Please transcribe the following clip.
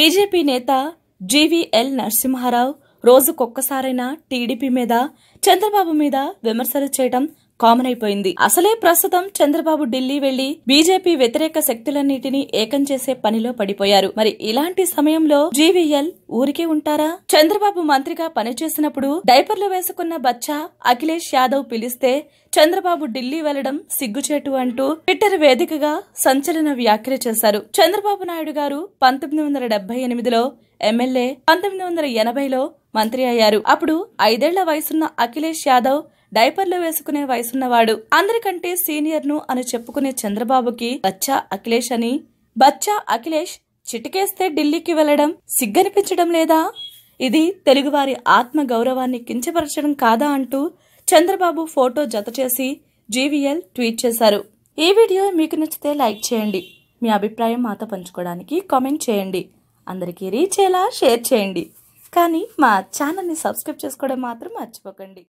BJP నేత GVL Narasimha Rao రోజుకొక్కసారైనా TDP మీద చంద్రబాబు మీద విమర్శలు చేయడం కామన్ అయిపోయింది. అసలే ప్రస్తుతం చంద్రబాబు ఢిల్లీ వెళ్ళి బీజేపీ వ్యతిరేక శక్తులన్నిటినీ ఏకం చేసే పనిలో పడిపోయారు. మరి ఇలాంటి సమయంలో జీవీఎల్ ఊరికే ఉంటారా? చంద్రబాబు మంత్రిగా పనిచేసినప్పుడు డైపర్లు వేసుకున్న బచ్చా అఖిలేష్ యాదవ్ పిలిస్తే చంద్రబాబు ఢిల్లీ వెళ్ళడం సిగ్గుచేటు అంటూ ట్విట్టర్ వేదికగా సంచలన వ్యాఖ్యలు చేశారు. చంద్రబాబు నాయుడు గారు పంతొమ్మిది వందల డెబ్బై ఎనిమిదిలో ఎమ్మెల్యే పంతొమ్మిది వందల ఎనభైలో మంత్రి అయ్యారు. అప్పుడు ఐదేళ్ళ వయసున్న అఖిలేష్ యాదవ్ డైపర్లు వేసుకునే వయసున్నవాడు. అందరికంటే సీనియర్ను అని చెప్పుకునే చంద్రబాబుకి బచ్చా అఖిలేష్ అని. బచ్చా అఖిలేష్ చిటికేస్తే ఢిల్లీకి వెళ్ళడం సిగ్గనిపించడం లేదా? ఇది తెలుగువారి ఆత్మ గౌరవాన్ని కించపరచడం కాదా అంటూ చంద్రబాబు ఫోటో జతచేసి జీవీఎల్ ట్వీట్ చేశారు. ఈ వీడియో మీకు నచ్చితే లైక్ చేయండి. మీ అభిప్రాయం మాతో పంచుకోవడానికి కామెంట్ చేయండి. అందరికీ రీచ్ అయ్యేలా షేర్ చేయండి. కానీ మా ఛానల్ని సబ్స్క్రైబ్ చేసుకోవడం మాత్రం మర్చిపోకండి.